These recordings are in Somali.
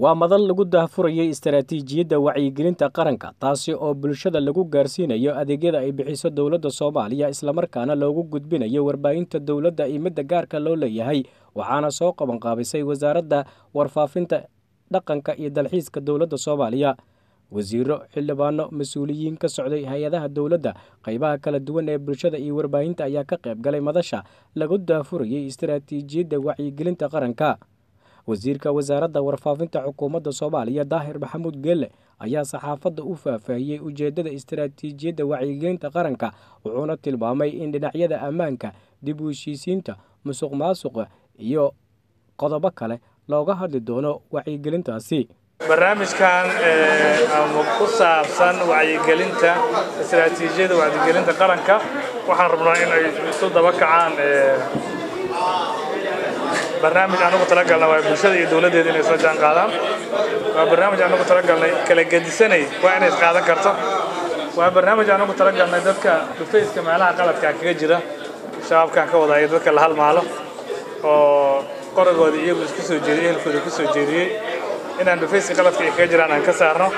waa madal lagu daahfurayay istaraatiijiyadda wacyigelinta qaranka taasi oo bulshada lagu gaarsiinayo adeegyada ay bixiso dowladda soomaaliya islamarkaana loogu gudbinayo warbaahinta dowladda iyo midda gaarka loo leeyahay waxaana soo qabanqaabisay wasaaradda warfaafinta dhaqanka iyo dalxiiska dowladda soomaaliya. Wasiiro xildhibaano mas'uuliyiin ka socday hay'adaha dowladda qaybaha kala duwan ee bulshada iyo warbaahinta ayaa ka qayb galay madasha lagu daafurayay istaraatiijiyadda wacyigelinta qaranka wasiirka wasaaradda warfaafinta xukuumadda soomaaliya daahir maxamuud geelle ayaa saxaafadda u faahfaahiyey ujeeddada istaraatiijiyadda wacyigelinta qaranka wuxuuna tilmaamay in dhinacyada ammaanka dib u heshiisiinta musuq maasuqa iyo qodobo kale looga hadli doono wacyigelintaasi. Barnaamijkan ama ku saabsan wacyigelinta istaraatiijiyada wacyigelinta qaranka waxaan rabnaa in isu daba kacaan barnaamij anugu talagalna waa bulshada iyo dowladdeeda inay soo jaan qaadaan. Waa barnaamij anugu talagalnay kala gedisanay. Waa inay isqaadan karto. Waa barnaamij anugu talagalnay dadka dhufayska meelaha qaladkaa kaga jira shabaabkan ka wadaya dadka la halmaalo oo qoragooda iyagu isku soo jeediyey ehelkooda ku soo jeediyey inaan dhufayska qaladka ay kaga jiraan aan ka saarno.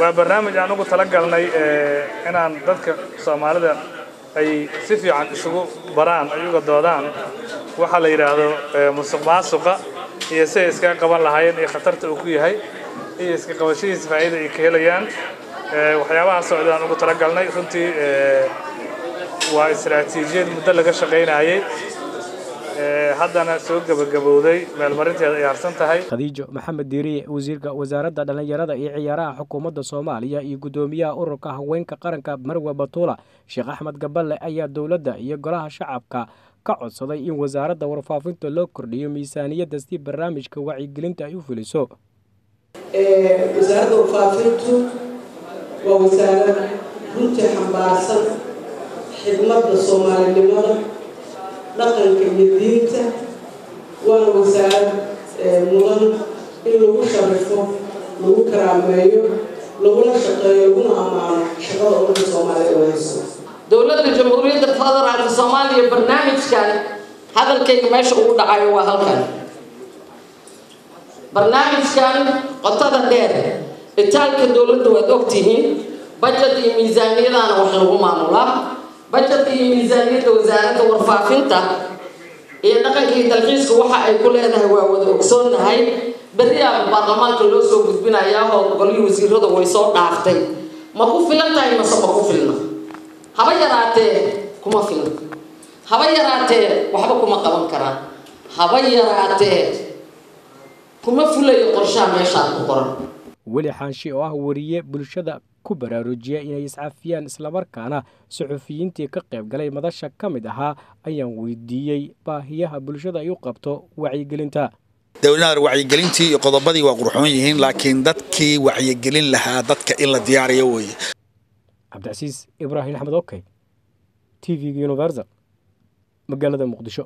Waa barnaamij anugu talagalnay inaan dadka soomaalida ay si fiican isugu baraan ay uga doodaan waxaa la yidhaahdo musuq maasuqa iyo siday iskaga qaban lahaayeen iyo khatarta uu ku yahay. Iyo iska qabashadiisa faa'iida ay ka helayaan. Waxyaabaha socdaan ugu talagalnay runtii waa istaraatiijiyad muddo laga shaqaynayay haddana soo gebagabowday meelmarinteeda ay harsan tahay. Khadiijo maxamed diiriye wasiirka wasaaradda dhallinyarada iyo ciyaaraha xukuumadda soomaaliya iyo guddoomiyaha ururka haweenka qaranka marwe batuula sheekh axmed gaballe ayaa dowladda iyo golaha shacabka ka codsaday in wasaaradda warfaafinta loo kordhiyo miisaaniyadda si barnaamijka wacyigelinta ay u fuliso. Wasaaradda warfaafintu waa wasaarad runtii xambaarsan xidmadda soomaalinimada dhaqanka iyo diinta waana wasaarad mudan in lagu sharifo lagu karaameeyo lagula shaqeeyo laguna ammaano shaqada ummadda soomaaliya oo hayso dowladda jamhuuriyadda federaalka soomaaliya barnaamijkan hadalkayga meesha ugu dhacayo waa halkan. Barnaamijkan qotada dheer itaalka dowladda waad ogtihiin bajet iyo miisaaniyadaana wax lagu maamulaa bajet iyo miisaaniyadda wasaaradda warfaafinta iyo dhaqanka iyo dalxiiska waxa ay ku leedahay waa wada ogsoonnahay. Berriyaaba baarlamaanka loo soo gudbinayaa oo golihii wasiirada way soo dhaaftay ma ku filan tahay mase ma ku filna? Haba yaraatee kuma filna. Haba yaraatee waxba kuma qaban karaan. Haba yaraatee kuma fulayo qorshaha meeshaan ku qoran. Weli xaanshi oo ah wariye bulshada ku baraarujiya inay iscafiyaan islamarkaana suxufiyiintii ka qayb galay madasha ka mid ahaa ayaan weydiiyey baahiyaha bulshada ay u qabto wacyigelinta. Dowladda wacyigelintii iyo qodobadii waa qurxoon yihiin laakiin dadkii wacyigelin lahaa dadka in la diyaariyo weeye cabdicasiis ibraahim axmed okey t v-ga universal magaalada muqdisho